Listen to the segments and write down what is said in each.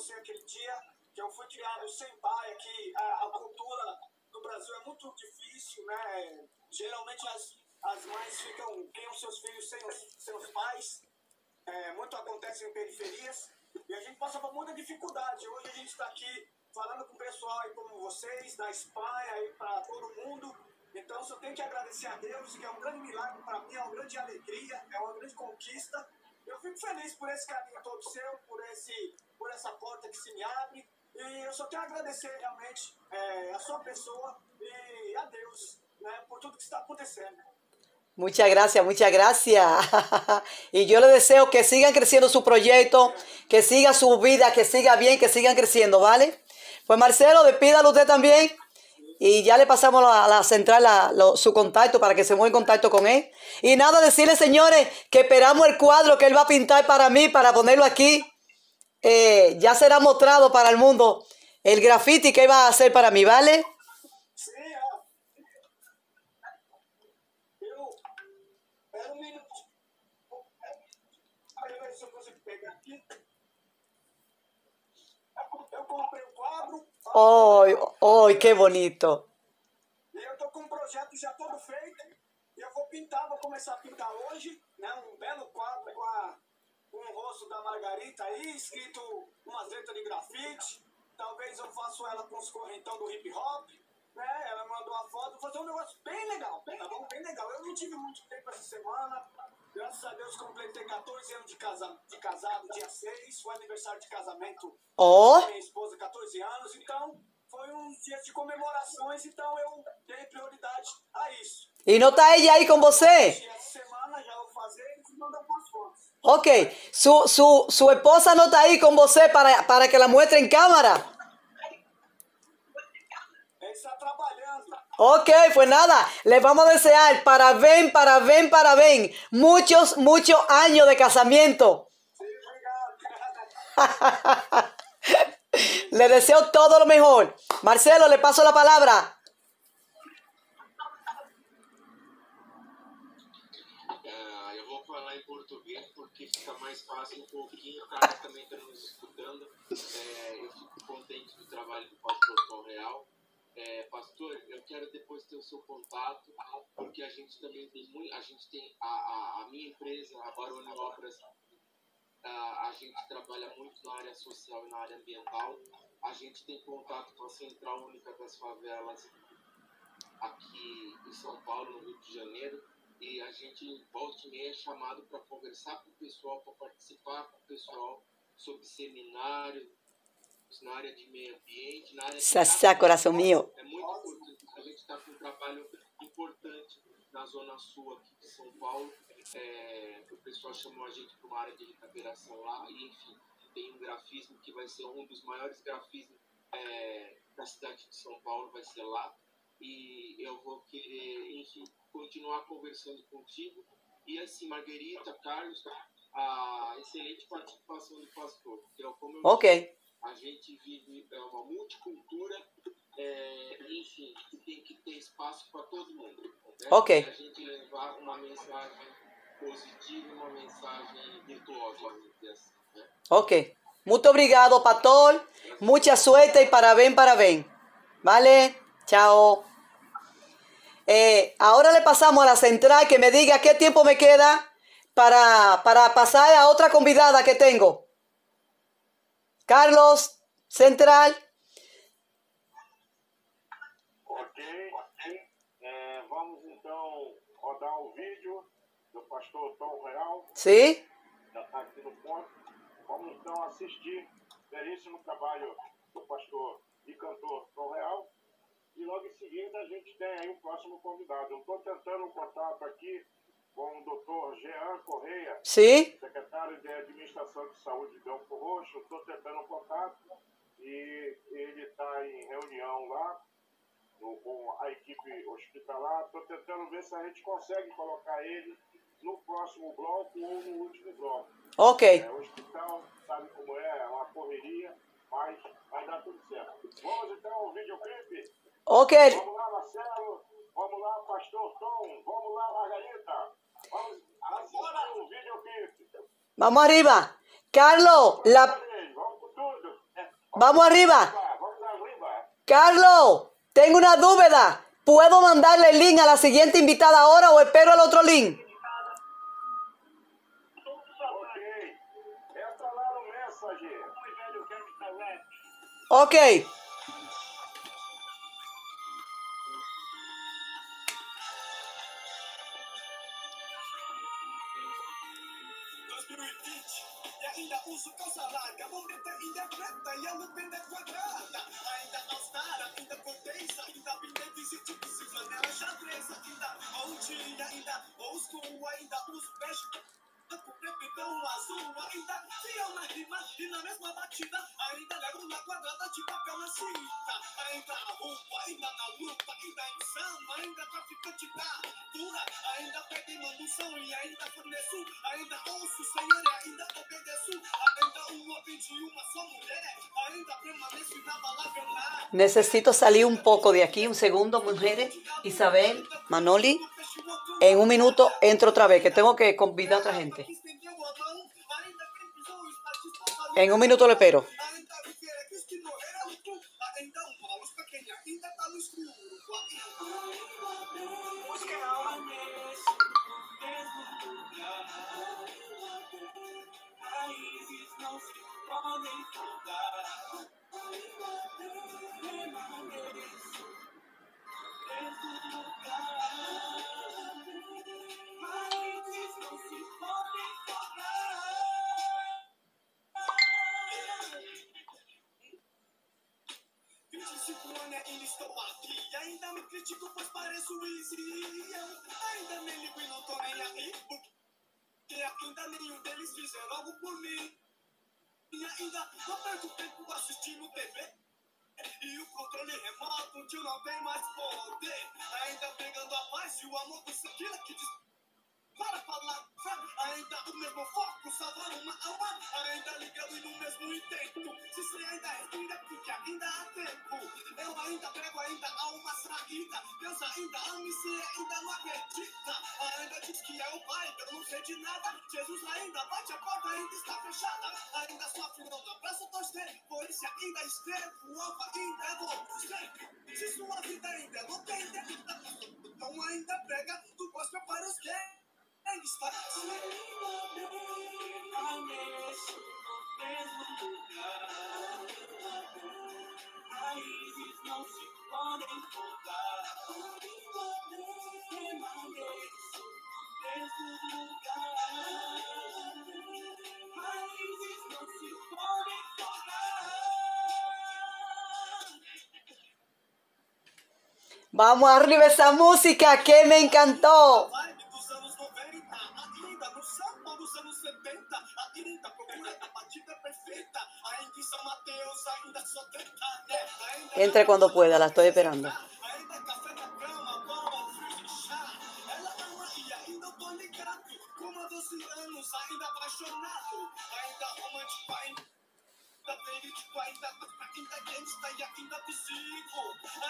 você aquele dia que eu fui criado sem pai aqui. A, a cultura do Brasil é muito difícil, né? Geralmente as, as mães ficam, criam seus filhos sem os seus pais. É, muito acontece em periferias. E a gente passa por muita dificuldade. Hoje a gente está aqui falando com o pessoal aí como vocês, da Espanha, aí para todo mundo. Então só tenho que agradecer a Deus, que é um grande milagre para mim, é uma grande alegria, é uma grande conquista. Eu fico feliz por esse caminho todo seu, por, esse, por essa porta que se me abre. E eu só tenho agradecer realmente é, a sua pessoa e a Deus né, por tudo que está acontecendo. Muchas gracias, muchas gracias. y yo le deseo que sigan creciendo su proyecto, que siga su vida, que siga bien, que sigan creciendo, ¿vale? Pues Marcelo, despídalo usted también. Y ya le pasamos a la central su contacto para que se mueva en contacto con él. Y nada, decirle, señores, que esperamos el cuadro que él va a pintar para mí, para ponerlo aquí. Eh, ya será mostrado para el mundo el graffiti que iba a hacer para mí, ¿vale? Sí, ¡Ay, ay, qué bonito! Eu tô com um projeto já todo feito. E eu vou pintar, vou começar a pintar hoje, né? Um belo quadro com, a, com o rosto da Margarita aí, escrito umas letras de grafite. Talvez eu faça ela com os correntão do hip hop. Né? Ela mandou a foto, vou fazer um negócio bem legal, bem, tá bom? bem legal. Eu não tive muito tempo essa semana. Graças a Deus completei 14 anos de, casa, de casado, dia 6. Foi aniversário de casamento oh. minha esposa, 14 anos. Então, foi um dia de comemorações, então eu dei prioridade a isso. E não está ela aí com você? Essa semana já vou fazer e mandar umas fotos. Ok. Su, su, su esposa não está aí com você para, para que la muestre em câmera? Ele está trabalhando. Ok, pues nada, les vamos a desear parabén, parabén, parabén. Muchos, muchos años de casamiento. le deseo todo lo mejor. Marcelo, le paso la palabra. Uh, eu vou falar em português porque fica mais fácil um pouquinho. O cara também está nos escutando. É, eu fico contente do trabalho do pastor Tom Real. É, pastor, eu quero depois ter o seu contato, porque a gente também tem muito, a gente tem a, a, a minha empresa, a Barone Obras, a, a gente trabalha muito na área social e na área ambiental. A gente tem contato com a Central Única das Favelas aqui em São Paulo, no Rio de Janeiro, e a gente volta e meia é chamado para conversar com o pessoal, para participar com o pessoal sobre seminários, na área de meio ambiente, na área de Sassá, coração meu. É muito importante. A gente está com um trabalho importante na Zona Sul aqui de São Paulo. É, o pessoal chamou a gente para uma área de recuperação lá. E, enfim, tem um grafismo que vai ser um dos maiores grafismos é, da cidade de São Paulo, vai ser lá. E eu vou querer, enfim, continuar conversando contigo. E assim, Margarita, Carlos, a excelente participação do pastor. Então, como eu ok. A gente vive uma multicultura, é, enfim, que tem que ter espaço para todo mundo. Né? Ok. A gente levar uma mensagem positiva e uma mensagem virtuosa, assim. Né? Ok. Muito obrigado, pastor. Mucha suerte y parabén, parabén. Vale, chao. Eh, ahora le pasamos a la central que me diga qué tiempo me queda para, para pasar a otra convidada que tengo. Carlos, central. Ok. É, vamos então rodar o vídeo do pastor Tom Real. Sim. Já está aqui no ponto. Vamos então assistir belíssimo trabalho do pastor e cantor Tom Real. E logo em seguida a gente tem aí o próximo convidado. Eu estou tentando um contato aqui com o doutor Jean Correia, Sim. secretário de Administração de Saúde de Belfor Roxo. Estou tentando contato e ele está em reunião lá no, com a equipe hospitalar. Estou tentando ver se a gente consegue colocar ele no próximo bloco ou no último bloco. Ok. É, o hospital, sabe como é, é uma correria, mas vai dar tudo certo. Vamos então ao videoclipe? Ok. Vamos lá, Marcelo. Vamos lá, Pastor Tom. Vamos lá, Margarita. Vamos videoclipe. Arriba. Carlos, la, Vamos com tudo. Vamos arriba. Tá, vamos arriba. Carlos, tengo una duda. ¿Puedo mandarle el link a la siguiente invitada ahora o espero el otro link? Ok. Xadrez. Ainda onde ainda old school, ainda uso. Tão azul, ainda fiel na rima e na mesma batida. Ainda levo na quadrada de cinta. Ainda roupa, ainda na luta, ainda insano, ainda traficante da dura. Ainda pego mando som e ainda forneço. Ainda ouço, senhor, e ainda obedeço. Ainda um homem de uma só mulher. Ainda permaneço inabalável na Necesito salir un poco de aquí, un segundo, mujeres. Isabel, Manoli. En un minuto entro otra vez, que tengo que convidar a otra gente. En un minuto le espero. Ainda me critico, pois pareço easy. Ainda me ligo e não tô nem aí. Porque ainda nenhum deles fizeram algo por mim. E ainda não perco tempo assistindo TV. E o controle remoto, onde eu não tenho mais poder. Ainda pegando a paz e o amor do Sakila que diz. Para falar, sabe? Ainda o mesmo foco, salvar uma alma. Ainda ligado e no mesmo intento. Se você ainda respira, porque ainda há tempo. Eu ainda prego, ainda há uma saída. Deus ainda ama e se ainda não acredita. Ainda diz que é o pai, eu não sei de nada. Jesus ainda bate a porta, ainda está fechada. Ainda sofre, não dá pra torcer. Por isso ainda escrevo, o alfa ainda é você. Se sua vida ainda é latente, então ainda prega do gospel para os gays. Vamos arriba esa música que me encantó. Entre cuando pueda, la estoy esperando. Ainda e ainda eu tô ligado. Como há 12 anos, ainda gangsta e ainda psico.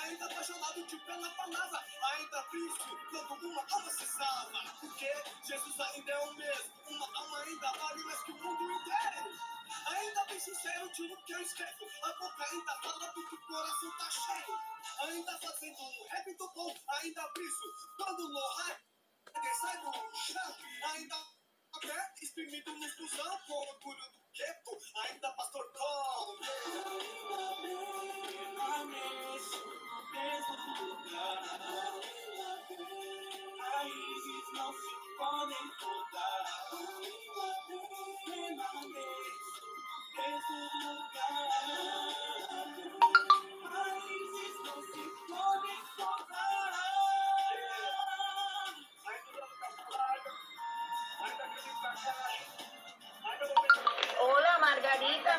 Ainda apaixonado de pela palavra. Ainda vício, quando uma alma se salva. Porque Jesus ainda é o mesmo. Uma alma ainda vale mais que o mundo inteiro. Ainda bem sincero, tiro o que eu escrevo. A boca ainda fala do que o coração tá cheio. Ainda fazendo um rap do bom, ainda briso. Quando ninguém sai do chão. Ainda até exprimido no exclusão com orgulho do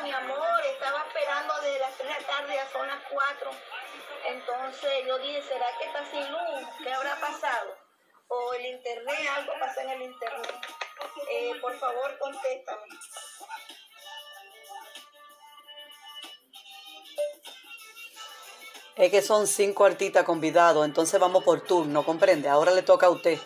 mi amor, estaba esperando desde las 3 de la tarde, ya son las 4. Entonces yo dije, ¿será que está sin luz? ¿Qué habrá pasado? O el internet, algo pasó en el internet. Eh, por favor, contéstame. Es que son cinco artistas convidados, entonces vamos por turno, ¿comprende? Ahora le toca a usted.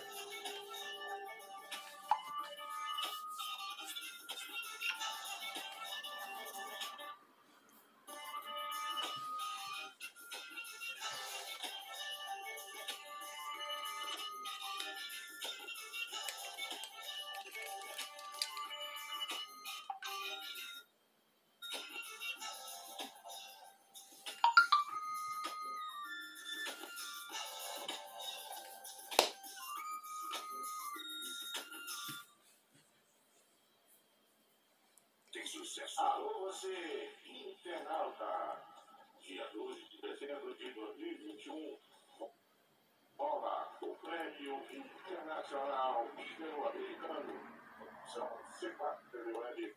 Alô, você, internauta. Dia 12 de dezembro de 2021. Olá, o Prêmio Internacional Ibero-Americano. São CPAC.tv.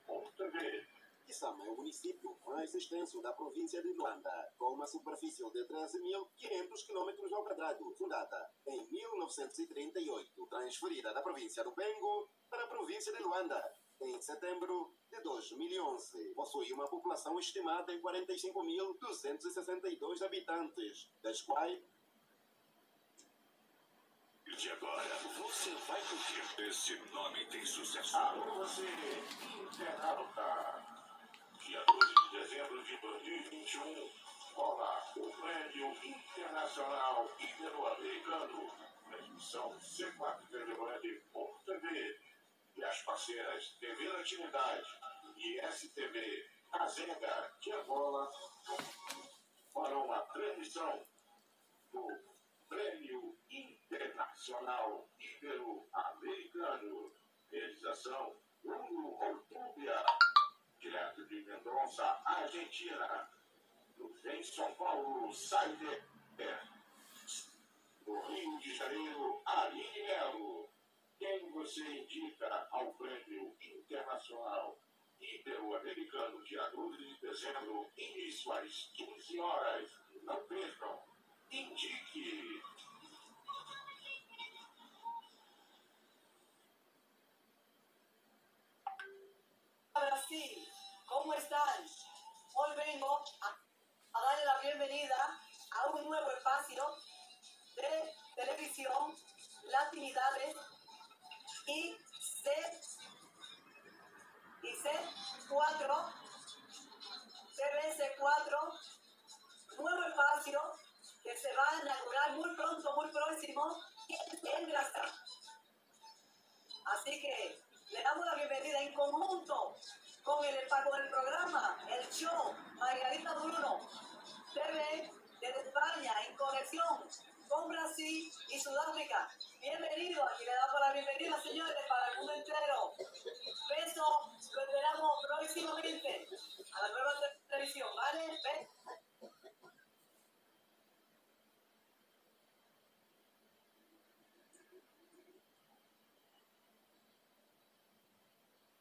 Isama é o município mais extenso da província de Luanda, com uma superfície de 13.500 km ao quadrado, fundada em 1938, transferida da província do Bengo para a província de Luanda em setembro de 2011. Possui uma população estimada em 45.262 habitantes, das quais De agora, você vai curtir. Esse nome tem sucesso. Alô, você, internauta. Dia 12 de dezembro de 2021. Olá, o Prêmio Internacional Ibero-Americano. Transmissão C4TV e as parceiras TV Atividade e STV Azenga de Angola para uma transmissão do Prêmio Internacional Ibero-Americano. Realização Bruno Oltúbia, direto de Mendonça, Argentina. No Vem São Paulo, Saider. No Rio de Janeiro, Aline Melo. Quem você indica ao Prêmio Internacional Ibero-Americano, dia 12 de dezembro, início às 15 horas. Não percam. Indique. Brasil, ¿cómo están? Hoy vengo a, a darle la bienvenida a un nuevo espacio de televisión, Latinidades y C y C4, TVC4, nuevo espacio que se va a inaugurar muy pronto, muy próximo en Grazal. Así que le damos la bienvenida en conjunto con el, con el programa, el show Margarita Bruno, TV desde España, en conexión con Brasil y Sudáfrica. Bienvenido, aquí le damos la bienvenida, señores, para el mundo entero. Beso, lo esperamos próximamente a la nueva televisión, ¿vale?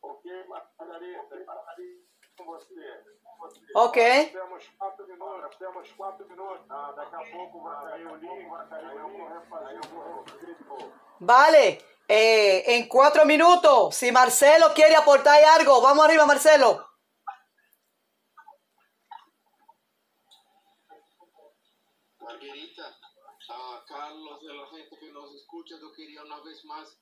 Ok, Margarida, Margarida, com você. com você. Ok. Temos quatro minutos, temos quatro minutos. Ah, daqui a pouco vai cair o link, vai cair o link, eu vou refazer, eu vou refazer. Vale, eh, en cuatro minutos, si Marcelo quiere aportar algo, vamos arriba, Marcelo. Margarita, a Carlos, de la gente que nos escucha, yo quería una vez más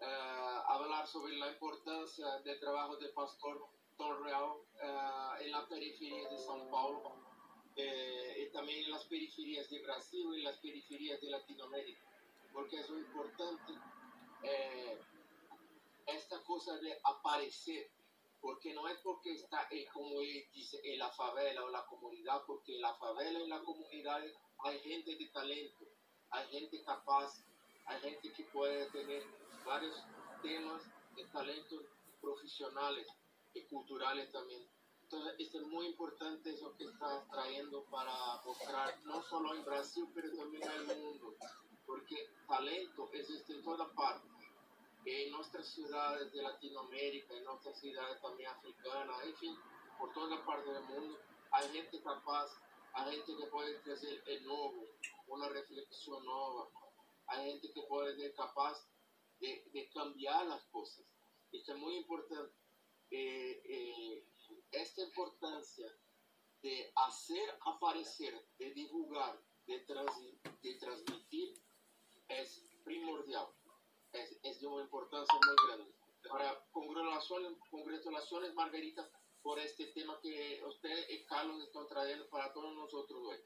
eh, hablar sobre la importancia del trabajo de Pastor Don Real eh, en la periferia de São Paulo eh, y también en las periferias de Brasil y las periferias de Latinoamérica, porque es muy importante eh, esta cosa de aparecer, porque no es porque está, eh, como él dice, en la favela o la comunidad, porque en la favela y en la comunidad hay gente de talento, hay gente capaz, hay gente que puede tener varios temas de talentos profesionales y culturales también. Entonces, es muy importante eso que estás trayendo para mostrar, no solo en Brasil, pero también en el mundo, porque talento existe en toda parte en nuestras ciudades de Latinoamérica, en nuestras ciudades también africanas, en fin, por toda parte del mundo, hay gente capaz, hay gente que puede crecer el nuevo, una reflexión nueva, hay gente que puede ser capaz de, de cambiar las cosas. Esto es muy importante. Eh, eh, esta importancia de hacer aparecer, de divulgar, de, trans- de transmitir, es primordial es, de una importancia muy grande. Ahora, congratulaciones, congratulaciones, Margarita, por este tema que usted y Carlos están trayendo para todos nosotros hoy.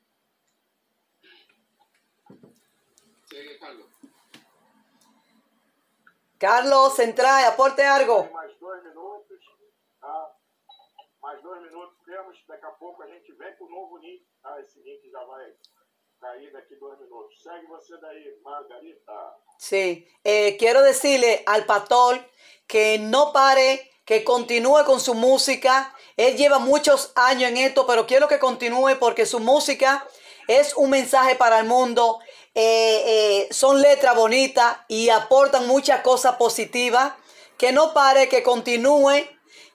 Sigue, Carlos. Carlos, entra aporte algo. Tem mais dois minutos, tá? Mais minutos temos, daqui a pouco a gente vem com o novo tá? Esse link já vai cair daqui dois minutos. Segue você daí, Margarita. Sí, eh, quiero decirle al pastor que no pare, que continúe con su música. Él lleva muchos años en esto, pero quiero que continúe porque su música es un mensaje para el mundo. Eh, eh, son letras bonitas y aportan muchas cosas positivas. Que no pare, que continúe,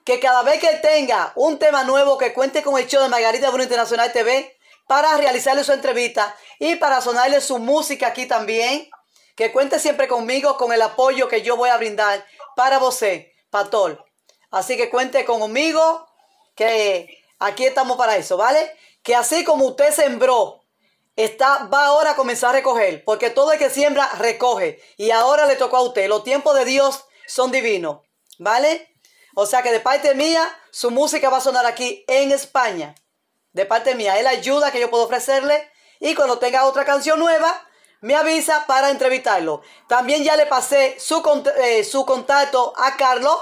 que cada vez que tenga un tema nuevo, que cuente con el show de Margarita Bruno Internacional TV para realizarle su entrevista y para sonarle su música aquí también. Que cuente siempre conmigo con el apoyo que yo voy a brindar para você, pastor. Así que cuente conmigo, que aquí estamos para eso, ¿vale? Que así como usted sembró, está, va ahora a comenzar a recoger, porque todo el que siembra recoge. Y ahora le tocó a usted. Los tiempos de Dios son divinos, ¿vale? O sea que de parte mía, su música va a sonar aquí en España. De parte mía, es la ayuda que yo puedo ofrecerle. Y cuando tenga otra canción nueva, me avisa para entrevistarlo. También ya le pasé su, eh, su contacto a Carlos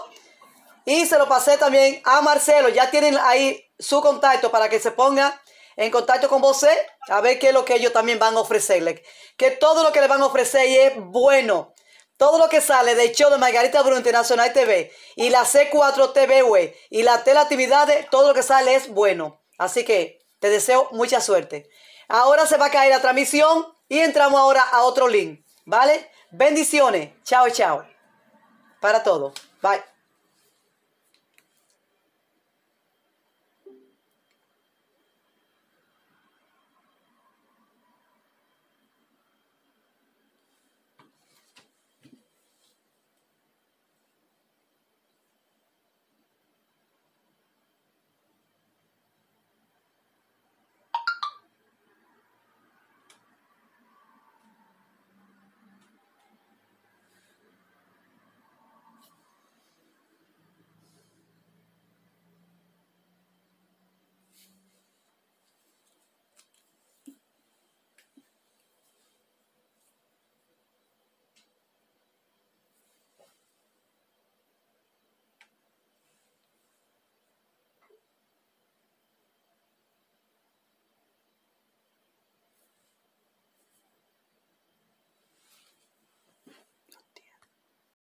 y se lo pasé también a Marcelo. Ya tienen ahí su contacto para que se ponga en contacto con vos a ver qué es lo que ellos también van a ofrecerle. Que todo lo que le van a ofrecer es bueno. Todo lo que sale del show de Margarita Bruno Internacional TV y la C4 TV y la Actividades, todo lo que sale es bueno. Así que te deseo mucha suerte. Ahora se va a caer la transmisión y entramos ahora a otro link. ¿Vale? Bendiciones. Chao, chao. Para todo. Bye.